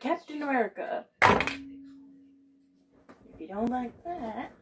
Captain America. If you don't like that.